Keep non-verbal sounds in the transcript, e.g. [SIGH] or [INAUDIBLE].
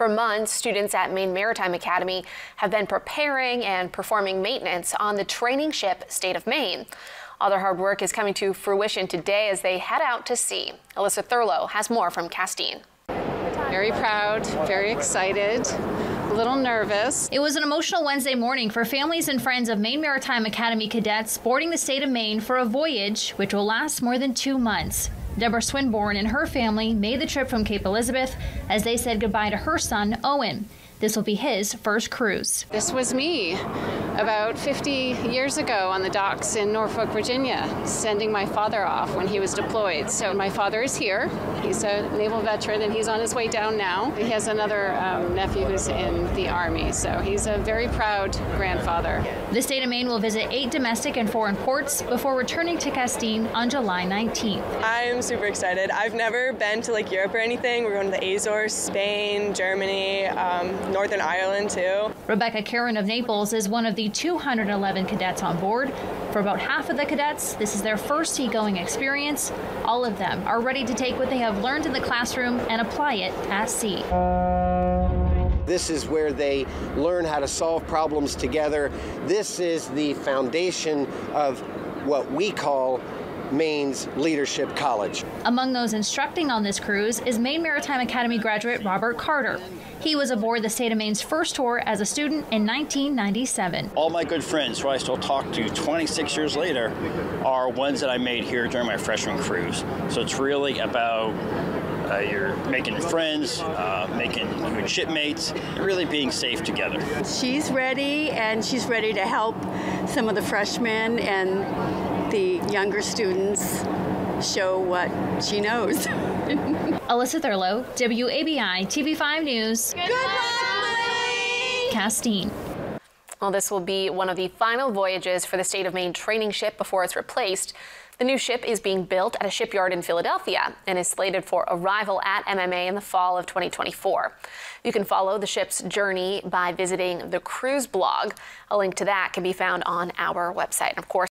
For months, students at Maine Maritime Academy have been preparing and performing maintenance on the training ship State of Maine. All their hard work is coming to fruition today as they head out to sea. Alyssa Thurlow has more from Castine. Very proud, very excited, a little nervous. It was an emotional Wednesday morning for families and friends of Maine Maritime Academy cadets boarding the state of Maine for a voyage which will last more than two months. Deborah Swinburne and her family made the trip from Cape Elizabeth as they said goodbye to her son, Owen. This will be his first cruise. This was me about 50 years ago on the docks in Norfolk, Virginia, sending my father off when he was deployed. So my father is here. He's a naval veteran and he's on his way down now. He has another um, nephew who's in the Army, so he's a very proud grandfather. The state of Maine will visit eight domestic and foreign ports before returning to Castine on July 19th. I'm super excited. I've never been to like Europe or anything. We're going to the Azores, Spain, Germany, um, Northern Ireland too. Rebecca Karen of Naples is one of the 211 cadets on board. For about half of the cadets, this is their first seagoing experience. All of them are ready to take what they have learned in the classroom and apply it at sea. This is where they learn how to solve problems together. This is the foundation of what we call Maine's Leadership College. Among those instructing on this cruise is Maine Maritime Academy graduate Robert Carter. He was aboard the state of Maine's first tour as a student in 1997. All my good friends who I still talk to 26 years later are ones that I made here during my freshman cruise. So it's really about uh, you're making friends, uh, making good shipmates, and really being safe together. She's ready, and she's ready to help some of the freshmen and the younger students show what she knows. [LAUGHS] Alyssa Thurlow, WABI TV5 News. Good luck, Castine. Well, this will be one of the final voyages for the state of Maine training ship before it's replaced. The new ship is being built at a shipyard in Philadelphia and is slated for arrival at MMA in the fall of 2024. You can follow the ship's journey by visiting the cruise blog. A link to that can be found on our website. And Of course,